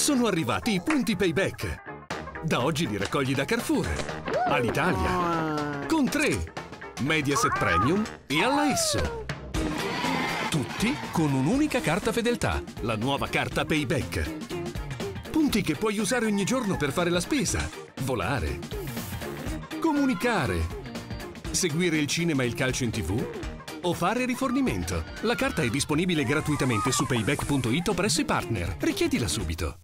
Sono arrivati i punti payback. Da oggi li raccogli da Carrefour, all'Italia, con 3, Mediaset Premium e alla Esso. Tutti con un'unica carta fedeltà, la nuova carta payback. Punti che puoi usare ogni giorno per fare la spesa, volare, comunicare, seguire il cinema e il calcio in tv o fare rifornimento. La carta è disponibile gratuitamente su payback.it o presso i partner. Richiedila subito.